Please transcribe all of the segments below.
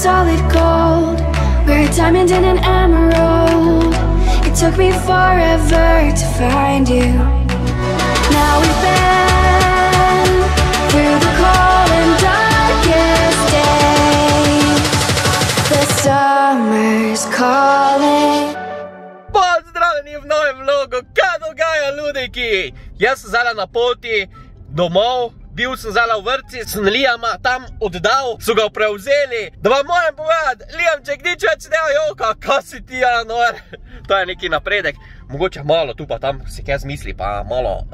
Solid gold. We're a diamond and an emerald. It took me forever to find you. Now we've been through the cold and darkest days. The summer's calling. Pozdravljeni v novem vlogu, kaj dogaja, ljudeki? Jaz sem zdaj na poti domov, bil sem zdaj v vrtci, sem Lijama tam oddal, so ga prevzeli. Da vam moram povedati, Lijamček, nič več ne joka, kaj si ti, ja, nor. To je neki napredek. Mogoče malo tu pa tam si kaj zmisli, pa malo uh,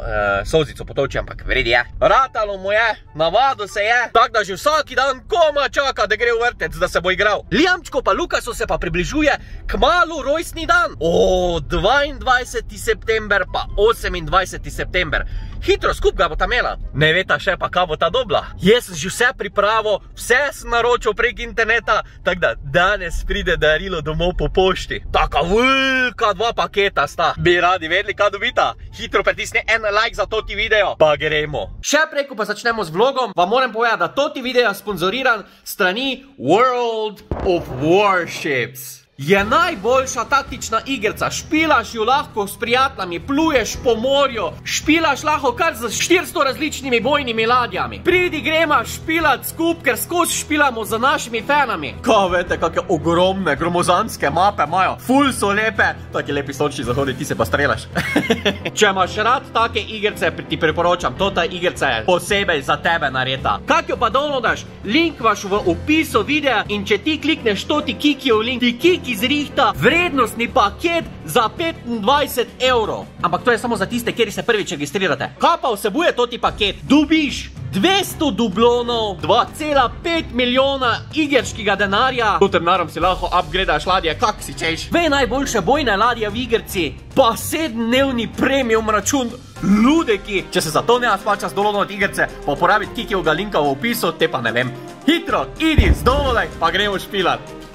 sozico potoči, ampak vredi je. Ratalo mu je, navado se je, tak da že vsaki dan koma čaka, da gre v vrtec, da se bo igral. Lijamčko pa Lukasu se pa približuje k malu rojstni dan. O, 22. september pa 28. september. Hitro skup ga bo ta imela. Ne veta še pa, kaj bo ta dobla. Jaz sem že vse pripravo, vse sem naročil prek interneta, tako da danes pride darilo domov po pošti. Taka velika dva paketa sta. Bi radi vedeli, kaj dobita? Hitro pritisni en like za toti video, pa gremo. Še prej, ko pa začnemo z vlogom, vam moram povedati, da toti video je sponzoriran strani World of Warships. Je najboljša taktična igrica, špilaš jo lahko s prijatelji, pluješ po morju, špilaš lahko kar z 400 različnimi bojnimi ladjami. Pridi gremo špilat skup, ker skozi špilamo z našimi fanami. Ko veste, kakšne ogromne, gromozanske mape imajo, ful so lepe, taki lepi sončni zahodi, ti se pa strelaš. Če imaš rad take igrice, ti priporočam, to ta igrica je posebej za tebe nareta. Kak jo pa downloadaš? Link vaš v opisu videa in če ti klikneš to ti kikijo link, ti kiki izrihta vrednostni paket za 25 evrov. Ampak to je samo za tiste, kjer se prvič registrirate. Kaj pa vsebuje toti paket? Dobiš 200 dublonov, 2,5 milijona igrskega denarja. Tu ternarom si lahko upgradaš ladje, kak si češ. Dve najboljše bojne ladje v igrci, pa sedemdnevni premium račun. Ludeki, če se za to ne splača zdolodno od igrice, pa uporabiti kikijevga linka v opisu, te pa ne vem. Hitro, idi, zdolodaj, pa gremo špilat.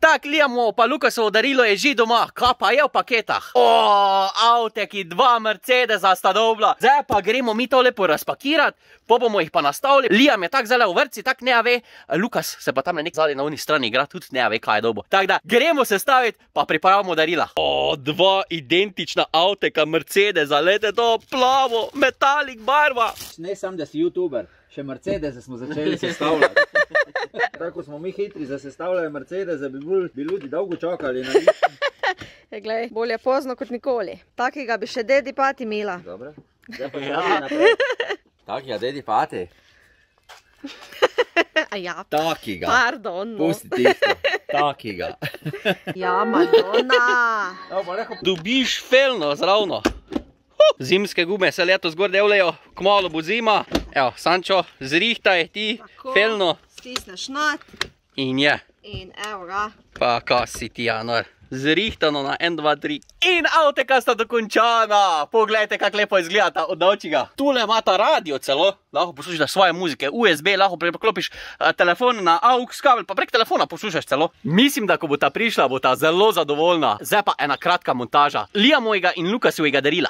Tak, Liamo, pa Lukasovo darilo je že doma, kaj pa je v paketah? O, avteki, dva Mercedesa sta dobla. Zdaj pa gremo mi to lepo razpakirati, pa bomo jih pa nastavili. Liam je tak zelo v vrci, tak ne ve. Lukas se pa tam na nek zadnji na uni strani igra, tudi ne ve, kaj je dobo. Tak da, gremo se staviti, pa pripravimo darila. O, dva identična avteka Mercedesa, lete to plavo, metalik barva. Ne sam, da si youtuber, še Mercedes smo začeli sestavljati. Tako smo mi hitri za sestavljanje Mercedes, bi, bolj, bi ljudi dolgo čakali na njih. Je, glej, bolje pozno kot nikoli. Takega bi še dedi pati imela. Dobro, ja. naprej. Tak, ja, dedi pati. A ja, Takiga. pardon. No. Pusti tisto. Takiga. Ja, Madonna. Dobiš felno zravno. Zimske gume se letos gor devlejo, kmalo bo zima. Evo, Sančo, zrihtaj ti Tako. felno Stisneš not in je. in evo ga. Pa kaj si ti, Janor? Zrihtano na 1, 2, 3. In avteka sta dokončana. Poglejte, kako lepo izgleda od novčiga. Tule imata radio celo, lahko poslušaš svoje muzike, USB, lahko preklopiš uh, telefon na AUX kabel, pa prek telefona poslušaš celo. Mislim, da ko bo ta prišla, bo ta zelo zadovoljna. Zdaj pa ena kratka montaža. Lija mojega in Lukasovega darila.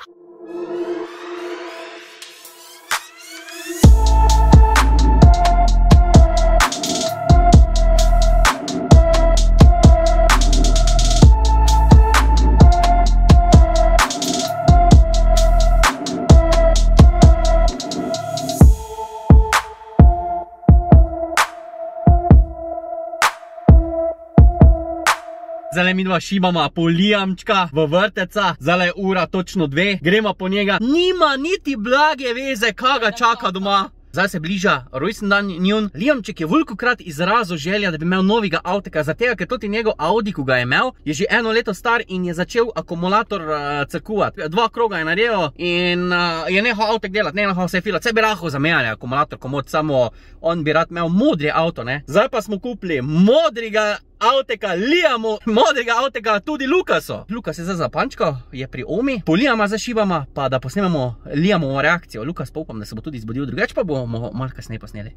Zdaj mi dva šibama po lijamčka v vrteca, zdaj je ura točno dve, gremo po njega. Nima niti blage veze, kaj ga čaka doma. Zdaj se bliža rojsten dan njun. Lijamček je veliko krat izrazil želja, da bi imel novega avteka, zato ker tudi njegov Audi, ko ga je imel, je že eno leto star in je začel akumulator uh, crkuvati. Dva kroga je naredil in uh, je nehal avtek delati, ne nehal se je filati. Se bi lahko zamenjali akumulator, komod samo on bi rad imel modri avto, ne. Zdaj pa smo kupili modrega avteka, lijamo modrega avteka tudi Lukaso. Lukas je zdaj za pančko, je pri Omi, polijama za šibama, pa da posnemamo lijamo reakcijo. Lukas pa upam, da se bo tudi zbudil, drugače pa bomo malo kasneje posneli.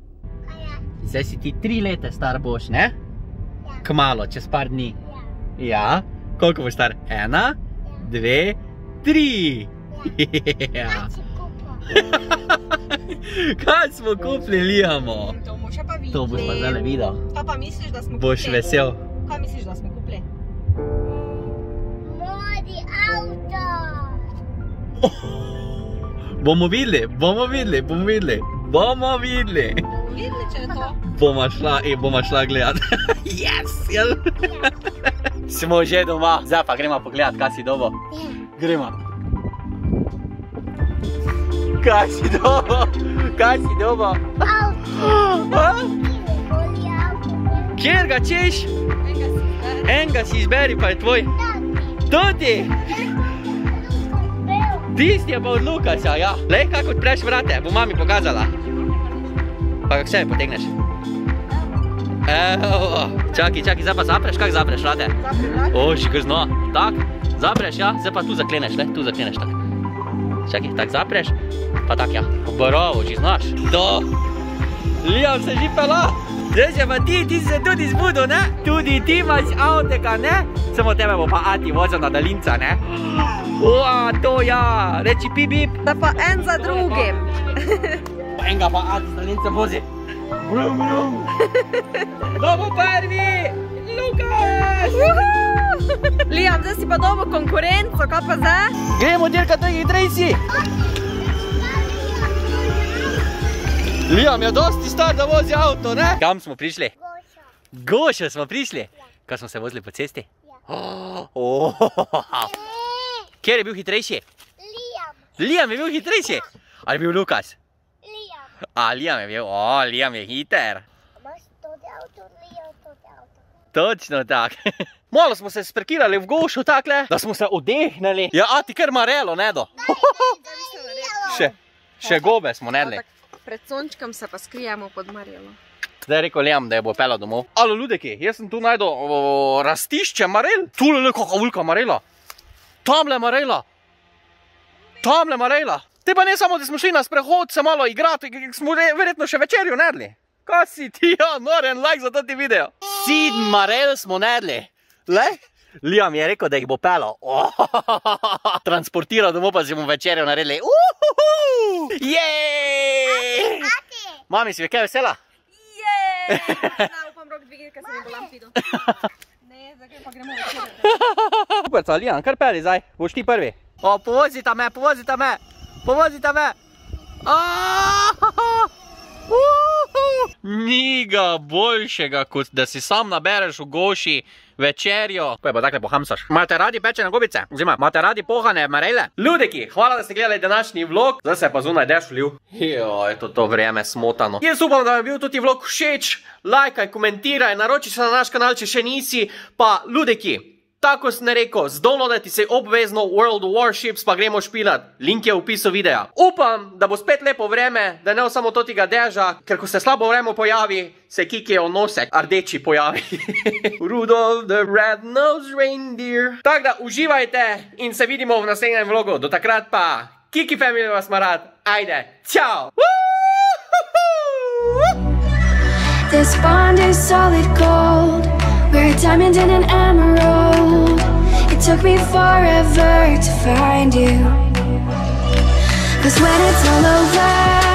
Zdaj si ti tri leta star boš, ne? Kmalo, čez par dni. Ja. Koliko boš star? Ena, dve, tri. Ja. Kaj smo kupili, lijamo? Še pa vi. To boš pa zdaj videl. Kaj pa misliš, da smo Boš kupili? vesel. Kaj misliš, da smo kupili? Modi avto. Bomo videli, bomo videli, bomo videli. Bomo videli. Videli, če je to. Bomo šla, e, bomo šla gledat. yes, jel? Smo že doma, zdaj pa gremo pogledat, kaj si dobo. Gremo. Kaj si dobo? Kaj si dobo? Avto. A? Modi avto. Kjer ga češ? Si izberi. Enega si izberi, pa je tvoj. Tudi! Tisti je pa od Lukasa, ja. Lej, kako odpreš vrate, bo mami pokazala. Pa kako se mi potegneš? Evo, čakaj, čakaj, zdaj pa zapreš, kako zapreš vrate? Zapri vrat. O, še krzno. Tak, zapreš, ja, zdaj pa tu zakleneš, le, tu zakleneš, tak. Čakaj, tak zapreš, pa tak, ja. Bravo, že znaš. To. Liam se že pela. Zdaj se pa ti, ti si se tudi zbudil, ne? Tudi ti imaš avteka, ne? Samo tebe bo pa Ati vozil na daljinca, ne? Ua, to ja, reči pip, pip. Da pa en za drugim. Pa enega pa Ati z daljinca vozi. Brum, brum. Kdo bo prvi? Lukas! Liam, zdaj si pa dobo konkurenco, kaj pa zdaj? Gremo dirkat tega hitrejsi. Liam je dosti star, da vozi avto, ne? Kam smo prišli? Goša. Goša smo prišli. Kaj smo se vozili po cesti? Ja. Oh, oh. Kjer je bil hitrejši? Liam. Liam je bil hitrejši. Ali je bil Lukas? Liam. A, Liam je bil, o, Liam je hiter. Imaš tudi avto, avto. Točno tako. Malo smo se sprekirali v gošu takle, da smo se odehnili. Ja, a ti kar marelo, ne do. Še, še gobe smo nedli. Pred sončkom se pa skrijemo pod Marjelo. Zdaj je rekel Liam, da je bo pelal domov. Alo, ljudeki, jaz sem tu najdel o, rastišče marel. Tule le kakva vulka marela. Tamle marela. Tamle marela. Te pa ne samo, da smo šli na sprehod, se malo igrati, smo verjetno še večerjo nedli. Kaj si ti, ja, noren like za to ti video. Sedem marel smo nedli. Le? Liam je rekel, da jih bo pelal. Oh, transportiral domov, pa si bomo večerjo naredili. Uhuhu! Jej! Mami, si kaj vesela? Jej! Zdaj upam rok dvigati, ker se mi bo lampido. Ne, zdaj pa gremo večer. Super, Lijan, kar peli zdaj, boš ti prvi. O, povozita me, povozita me, povozita me. Aaaaaa! Uhu! Ni ga boljšega, kot da si sam nabereš v goši večerjo. Ko je pa takle pohamsaš. Imate radi pečene gobice? Oziroma, imate radi pohane marele? Ljudeki, hvala, da ste gledali današnji vlog. Zdaj se je pa zunaj dež vlil. Joj, to, to vreme smotano. Jaz upam, da vam je bil tudi vlog všeč. Lajkaj, komentiraj, naroči se na naš kanal, če še nisi. Pa, ljudeki, Tako sem rekel, zdownloadati se obvezno World Warships, pa gremo špilat. Link je v opisu videa. Upam, da bo spet lepo vreme, da ne bo samo totega deža, ker ko se slabo vreme pojavi, se kikejo nosek, rdeči pojavi. Rudolph the red-nosed reindeer. Tako da uživajte in se vidimo v naslednjem vlogu. Do takrat pa, Kiki Family vas ima rad. Ajde, ciao! This bond is solid gold. We're a diamond and an emerald. It took me forever to find you. Cause when it's all over,